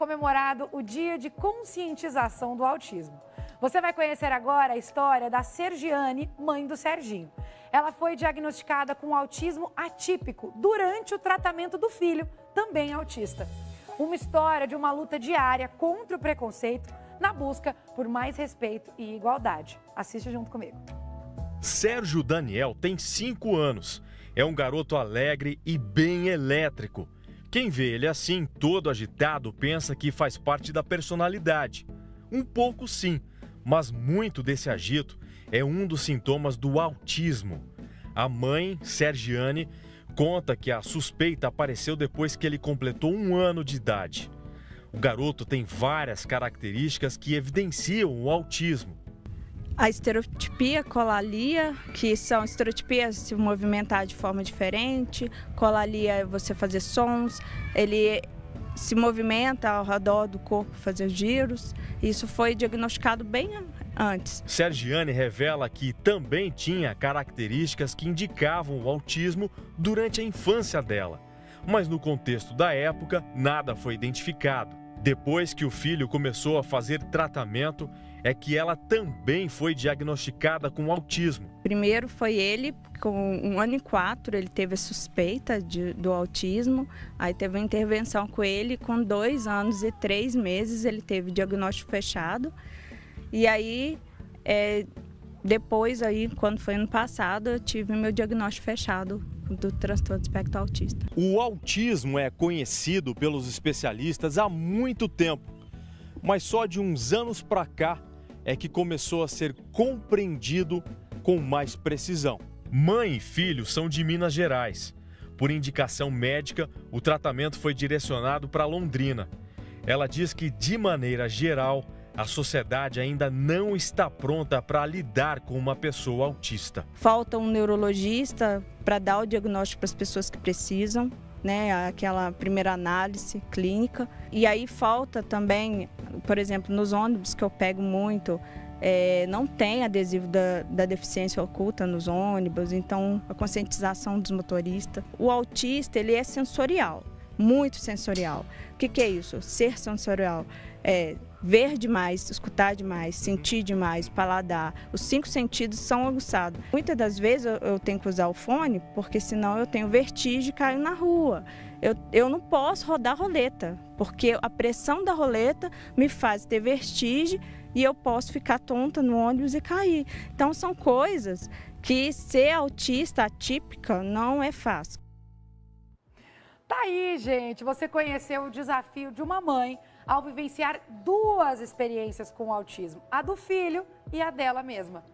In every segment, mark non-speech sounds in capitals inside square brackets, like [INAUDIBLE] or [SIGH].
comemorado o Dia de Conscientização do Autismo. Você vai conhecer agora a história da Sergiane, mãe do Serginho. Ela foi diagnosticada com autismo atípico durante o tratamento do filho, também autista. Uma história de uma luta diária contra o preconceito na busca por mais respeito e igualdade. Assiste junto comigo. Sérgio Daniel tem 5 anos. É um garoto alegre e bem elétrico. Quem vê ele assim, todo agitado, pensa que faz parte da personalidade. Um pouco sim, mas muito desse agito é um dos sintomas do autismo. A mãe, Sergiane, conta que a suspeita apareceu depois que ele completou um ano de idade. O garoto tem várias características que evidenciam o autismo. A estereotipia, colalia, que são estereotipias se movimentar de forma diferente, colalia é você fazer sons, ele se movimenta ao redor do corpo, fazer giros. Isso foi diagnosticado bem antes. Sergiane revela que também tinha características que indicavam o autismo durante a infância dela. Mas no contexto da época, nada foi identificado. Depois que o filho começou a fazer tratamento, é que ela também foi diagnosticada com autismo. Primeiro foi ele, com um ano e quatro, ele teve a suspeita de, do autismo. Aí teve uma intervenção com ele, com dois anos e três meses, ele teve diagnóstico fechado. E aí, é, depois, aí, quando foi ano passado, eu tive meu diagnóstico fechado do transtorno de espectro autista. O autismo é conhecido pelos especialistas há muito tempo, mas só de uns anos para cá é que começou a ser compreendido com mais precisão. Mãe e filho são de Minas Gerais. Por indicação médica, o tratamento foi direcionado para Londrina. Ela diz que, de maneira geral, a sociedade ainda não está pronta para lidar com uma pessoa autista. Falta um neurologista para dar o diagnóstico para as pessoas que precisam, né, aquela primeira análise clínica. E aí falta também, por exemplo, nos ônibus que eu pego muito, é, não tem adesivo da, da, deficiência oculta nos ônibus, então a conscientização dos motoristas. O autista, ele é sensorial, muito sensorial. O que, que é isso? Ser sensorial é ver demais, escutar demais, sentir demais, paladar. Os cinco sentidos são aguçados. Muitas das vezes eu, eu tenho que usar o fone, porque senão eu tenho vertigem e caio na rua. Eu, eu não posso rodar roleta, porque a pressão da roleta me faz ter vertigem e eu posso ficar tonta no ônibus e cair. Então são coisas que ser autista atípica não é fácil. Tá aí, gente. Você conheceu o desafio de uma mãe ao vivenciar duas experiências com o autismo, a do filho e a dela mesma.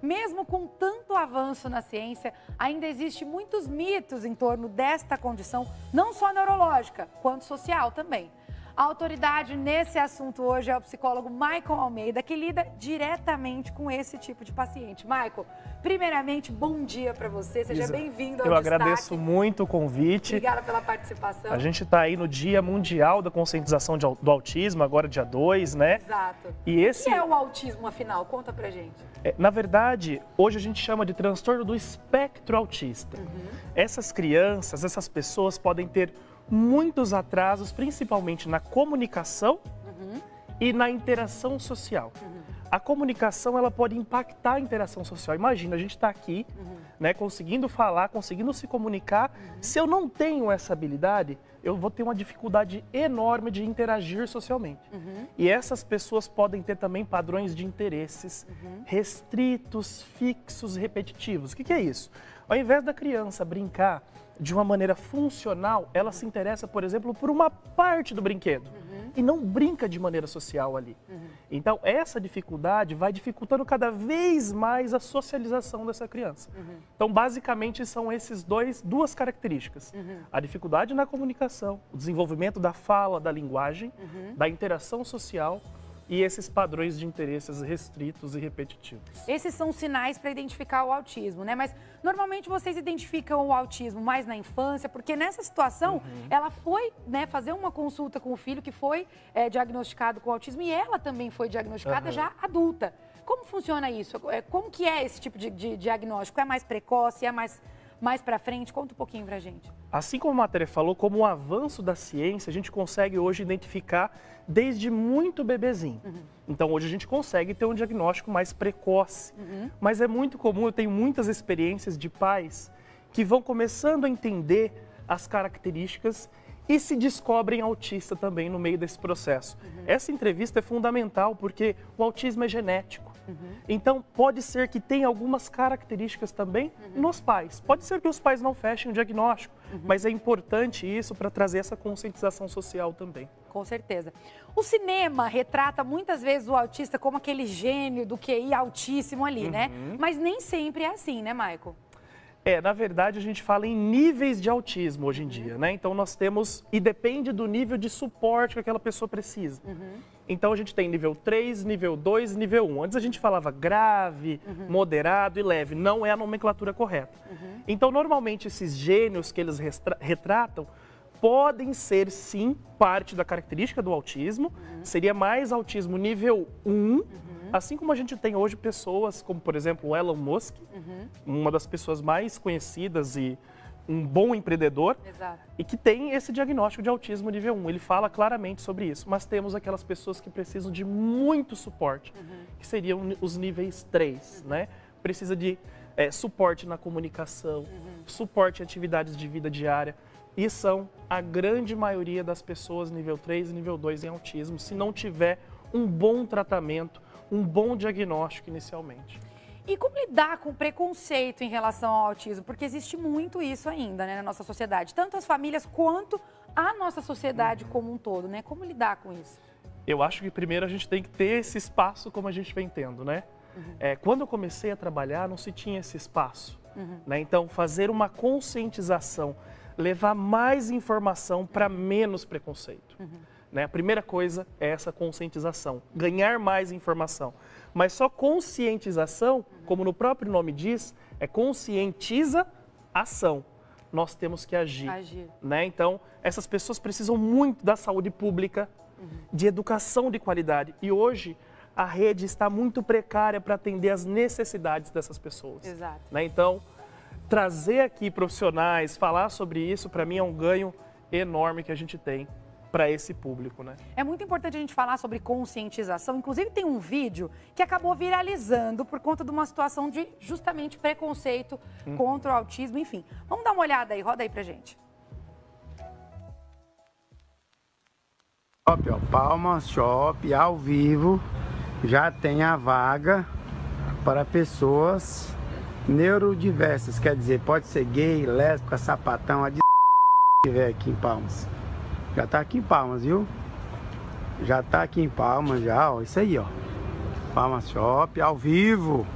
Mesmo com tanto avanço na ciência, ainda existe muitos mitos em torno desta condição, não só neurológica, quanto social também. A autoridade nesse assunto hoje é o psicólogo Michael Almeida, que lida diretamente com esse tipo de paciente. Michael, primeiramente, bom dia para você, seja bem-vindo ao Eu Destaque. agradeço muito o convite. Obrigada pela participação. A gente está aí no Dia Mundial da Conscientização do Autismo, agora dia 2, né? Exato. E esse... O que é o autismo, afinal? Conta pra gente. É, na verdade, hoje a gente chama de transtorno do espectro autista. Uhum. Essas crianças, essas pessoas podem ter muitos atrasos, principalmente na comunicação uhum. e na interação social. Uhum. A comunicação ela pode impactar a interação social. Imagina, a gente está aqui, uhum. né, conseguindo falar, conseguindo se comunicar. Se eu não tenho essa habilidade, eu vou ter uma dificuldade enorme de interagir socialmente. Uhum. E essas pessoas podem ter também padrões de interesses uhum. restritos, fixos, repetitivos. O que, que é isso? Ao invés da criança brincar de uma maneira funcional, ela se interessa, por exemplo, por uma parte do brinquedo uhum. e não brinca de maneira social ali. Uhum. Então, essa dificuldade vai dificultando cada vez mais a socialização dessa criança. Uhum. Então, basicamente, são esses dois duas características: uhum. a dificuldade na comunicação, o desenvolvimento da fala, da linguagem, uhum. da interação social e esses padrões de interesses restritos e repetitivos. Esses são sinais para identificar o autismo, né? Mas normalmente vocês identificam o autismo mais na infância, porque nessa situação uhum. ela foi né, fazer uma consulta com o filho que foi é, diagnosticado com autismo e ela também foi diagnosticada uhum. já adulta. Como funciona isso? É, como que é esse tipo de, de diagnóstico? É mais precoce? É mais mais para frente? Conta um pouquinho pra gente. Assim como a matéria falou, como o avanço da ciência, a gente consegue hoje identificar desde muito bebezinho. Uhum. Então hoje a gente consegue ter um diagnóstico mais precoce. Uhum. Mas é muito comum, eu tenho muitas experiências de pais que vão começando a entender as características e se descobrem autista também no meio desse processo. Uhum. Essa entrevista é fundamental porque o autismo é genético. Uhum. Então, pode ser que tenha algumas características também uhum. nos pais. Pode ser que os pais não fechem o diagnóstico, uhum. mas é importante isso para trazer essa conscientização social também. Com certeza. O cinema retrata muitas vezes o autista como aquele gênio do QI altíssimo ali, né? Uhum. Mas nem sempre é assim, né, Michael? É, na verdade, a gente fala em níveis de autismo hoje em dia, né? Então, nós temos, e depende do nível de suporte que aquela pessoa precisa. Uhum. Então, a gente tem nível 3, nível 2 nível 1. Antes a gente falava grave, uhum. moderado e leve. Não é a nomenclatura correta. Uhum. Então, normalmente, esses gênios que eles retratam podem ser, sim, parte da característica do autismo. Uhum. Seria mais autismo nível 1 Assim como a gente tem hoje pessoas como, por exemplo, o Elon Musk, uhum. uma das pessoas mais conhecidas e um bom empreendedor Exato. e que tem esse diagnóstico de autismo nível 1. Ele fala claramente sobre isso. Mas temos aquelas pessoas que precisam de muito suporte, uhum. que seriam os níveis 3, uhum. né? Precisa de é, suporte na comunicação, uhum. suporte em atividades de vida diária. E são a grande maioria das pessoas nível 3 e nível 2 em autismo, se não tiver um bom tratamento, um bom diagnóstico inicialmente. E como lidar com preconceito em relação ao autismo? Porque existe muito isso ainda né, na nossa sociedade, tanto as famílias quanto a nossa sociedade como um todo, né? Como lidar com isso? Eu acho que primeiro a gente tem que ter esse espaço como a gente vem tendo, né? Uhum. É, quando eu comecei a trabalhar, não se tinha esse espaço. Uhum. Né? Então, fazer uma conscientização, levar mais informação para menos preconceito. Uhum. Né? A primeira coisa é essa conscientização, ganhar mais informação. Mas só conscientização, como no próprio nome diz, é conscientiza ação. Nós temos que agir. agir. Né? Então, essas pessoas precisam muito da saúde pública, uhum. de educação de qualidade. E hoje, a rede está muito precária para atender as necessidades dessas pessoas. Exato. Né? Então, trazer aqui profissionais, falar sobre isso, para mim é um ganho enorme que a gente tem para esse público, né? É muito importante a gente falar sobre conscientização. Inclusive tem um vídeo que acabou viralizando por conta de uma situação de justamente preconceito hum. contra o autismo, enfim. Vamos dar uma olhada aí, roda aí pra gente. Shop, ó, Palma Shop ao vivo já tem a vaga para pessoas neurodiversas, quer dizer, pode ser gay, lésbica, sapatão, a de [LAUGHS] tiver aqui em Palmas. Já tá aqui em Palmas, viu? Já tá aqui em Palmas já, ó. Isso aí, ó. Palmas Shop, ao vivo.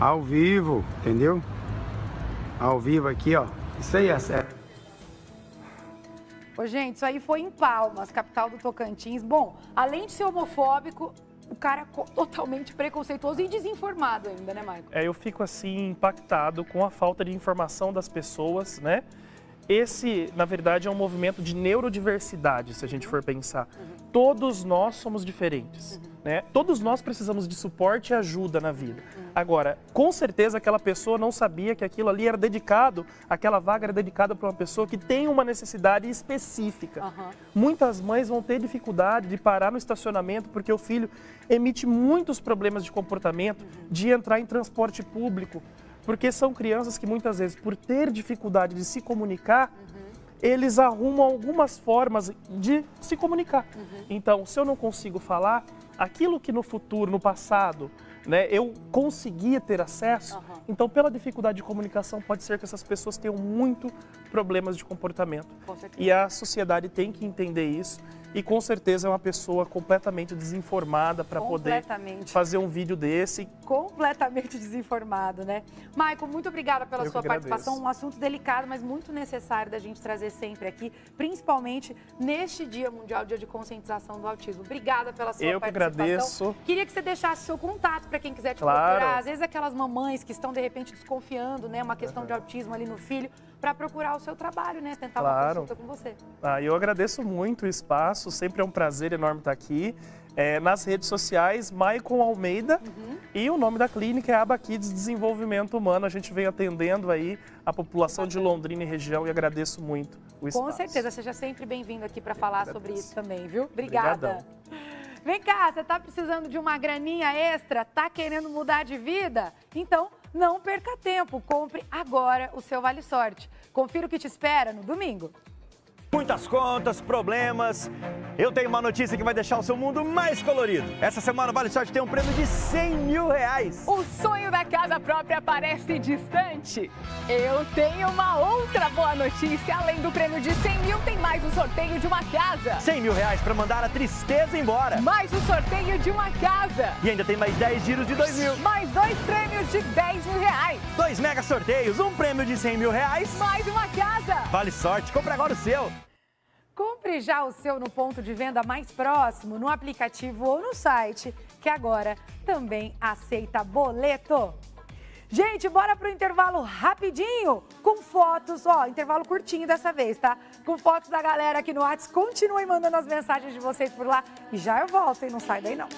Ao vivo, entendeu? Ao vivo aqui, ó. Isso aí é certo. Ô, gente, isso aí foi em Palmas, capital do Tocantins. Bom, além de ser homofóbico, o cara é totalmente preconceituoso e desinformado ainda, né, Michael? É, eu fico assim impactado com a falta de informação das pessoas, né? Esse, na verdade, é um movimento de neurodiversidade, se a gente for pensar. Uhum. Todos nós somos diferentes, uhum. né? Todos nós precisamos de suporte e ajuda na vida. Uhum. Agora, com certeza aquela pessoa não sabia que aquilo ali era dedicado, aquela vaga era dedicada para uma pessoa que tem uma necessidade específica. Muitas mães vão ter dificuldade de parar no estacionamento porque o filho emite muitos problemas de comportamento, de entrar em transporte público, porque são crianças que muitas vezes, por ter dificuldade de se comunicar, uhum. eles arrumam algumas formas de se comunicar. Uhum. Então, se eu não consigo falar, aquilo que no futuro, no passado, né, eu conseguia ter acesso, uhum. então pela dificuldade de comunicação pode ser que essas pessoas tenham muito problemas de comportamento. E a sociedade tem que entender isso e com certeza é uma pessoa completamente desinformada para poder fazer um vídeo desse. Completamente desinformado, né? Maicon, muito obrigada pela Eu sua participação. Um assunto delicado, mas muito necessário da gente trazer sempre aqui, principalmente neste Dia Mundial, Dia de Conscientização do Autismo. Obrigada pela sua Eu participação. Eu que agradeço. Queria que você deixasse seu contato para quem quiser te claro. procurar. Às vezes aquelas mamães que estão, de repente, desconfiando, né? Uma questão uhum. de autismo ali no filho para procurar o seu trabalho, né? Tentar Claro. uma consulta com você. Ah, eu agradeço muito o espaço, sempre é um prazer enorme estar aqui. É, nas redes sociais, Maicon Almeida. Uhum. E o nome da clínica é Aba Kids Desenvolvimento Humano. A gente vem atendendo aí a população de Londrina e região e agradeço muito o espaço. Com certeza, seja sempre bem-vindo aqui para falar sobre isso também, viu? Obrigada. Obrigadão. Vem cá, você tá precisando de uma graninha extra? Tá querendo mudar de vida? Então, não perca tempo. Compre agora o seu Vale Sorte. Confira o que te espera no domingo. Muitas contas, problemas. Eu tenho uma notícia que vai deixar o seu mundo mais colorido. Essa semana o Vale Sorte tem um prêmio de 100 mil reais. O sonho da casa própria parece distante? Eu tenho uma outra boa notícia. Além do prêmio de 100 mil, tem mais o sorteio de uma casa. 100 mil reais para mandar a tristeza embora. Mais o sorteio de uma casa. E ainda tem mais 10 giros de 2 mil. Mais dois prêmios de 10 mil reais. Dois mega sorteios, um prêmio de 100 mil reais. Mais uma casa. Vale Sorte, compra agora o seu. Compre já o seu no ponto de venda mais próximo, no aplicativo ou no site, que agora também aceita boleto. Gente, bora pro intervalo rapidinho, com fotos, ó, intervalo curtinho dessa vez, tá? Com fotos da galera aqui no WhatsApp. Continuem mandando as mensagens de vocês por lá e já eu volto, hein? Não sai daí não.